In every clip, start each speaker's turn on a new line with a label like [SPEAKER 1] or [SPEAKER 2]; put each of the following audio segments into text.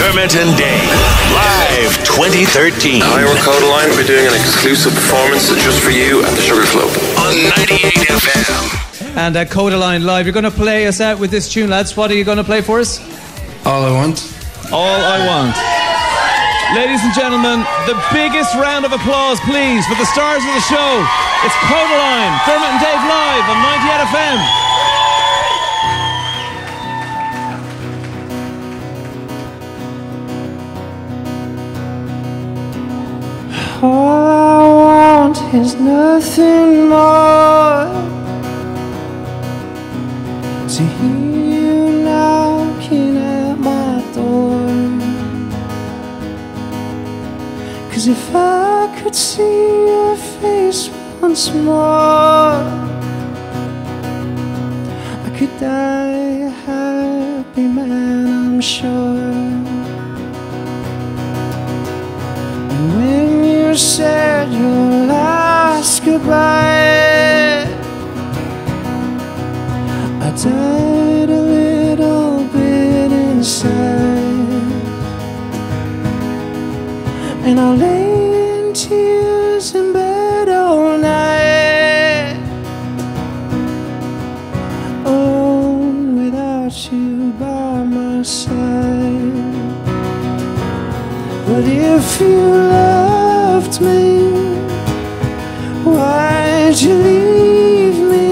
[SPEAKER 1] Dermot and Dave, live 2013
[SPEAKER 2] Hi, we're Kodaline. We're doing an exclusive performance just for you at the Sugar Club.
[SPEAKER 1] on 98 FM.
[SPEAKER 3] And at Kodaline Live, you're going to play us out with this tune, lads. What are you going to play for us?
[SPEAKER 4] All I want.
[SPEAKER 3] All I Want. Ladies and gentlemen, the biggest round of applause, please, for the stars of the show. It's Kodaline, Dermot
[SPEAKER 5] is nothing more to hear you knocking at my door. Cause if I could see your face once more, I could die a happy man, I'm sure. Goodbye, I died a little bit inside. And I lay in tears in bed all night. Alone without you by my side. But if you loved me, why'd you leave me?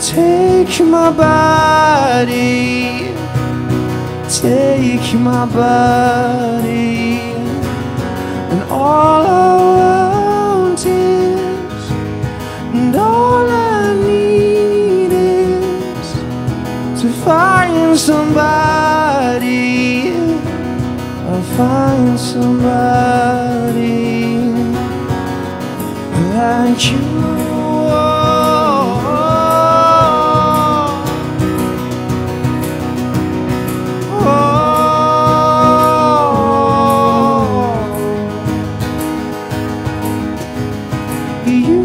[SPEAKER 5] Take my body, take my body, and all I want is, and all I need is to find somebody. I'll find somebody like you. Oh. Oh. Oh. You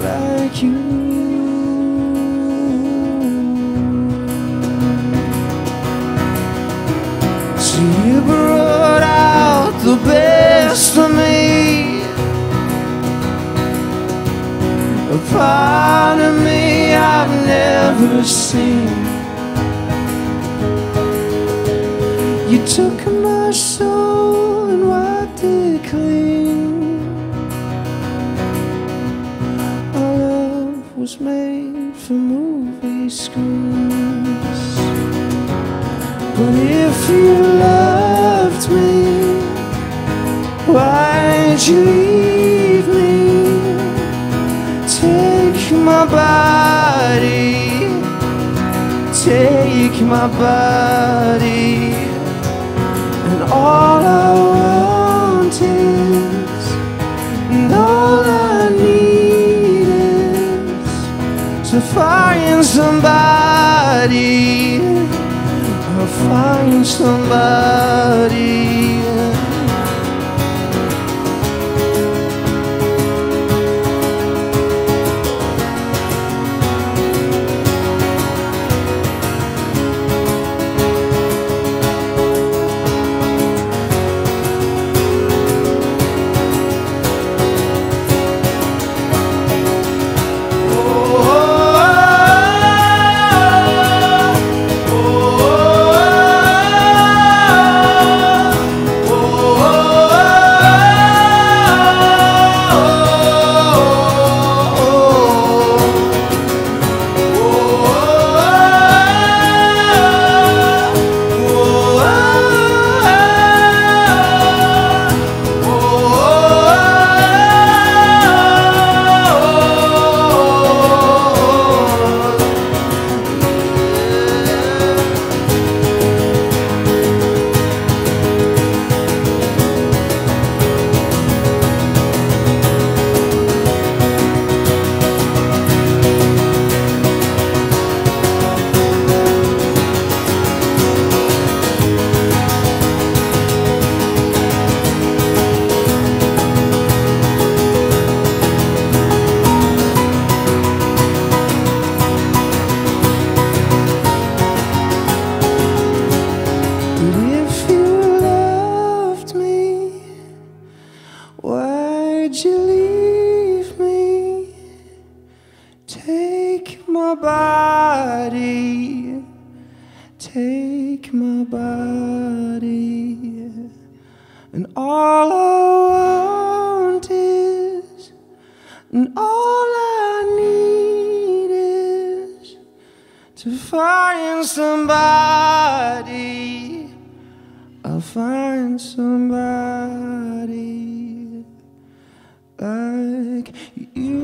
[SPEAKER 5] like you. Part of me I've never seen. You took my soul and wiped it clean. Our love was made for movie screens. But if you loved me, why'd you leave my body, take my body, and all I want is, and all I need is to find somebody. I'll find somebody. Would you leave me? Take my body, take my body, and all I want is, and all I need is to find somebody. I'll find somebody like you.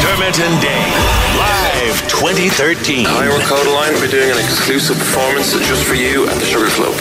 [SPEAKER 1] Dermot and Dave, live 2013.
[SPEAKER 2] Iowa Kodaline will be doing an exclusive performance just for you at the Sugar Club.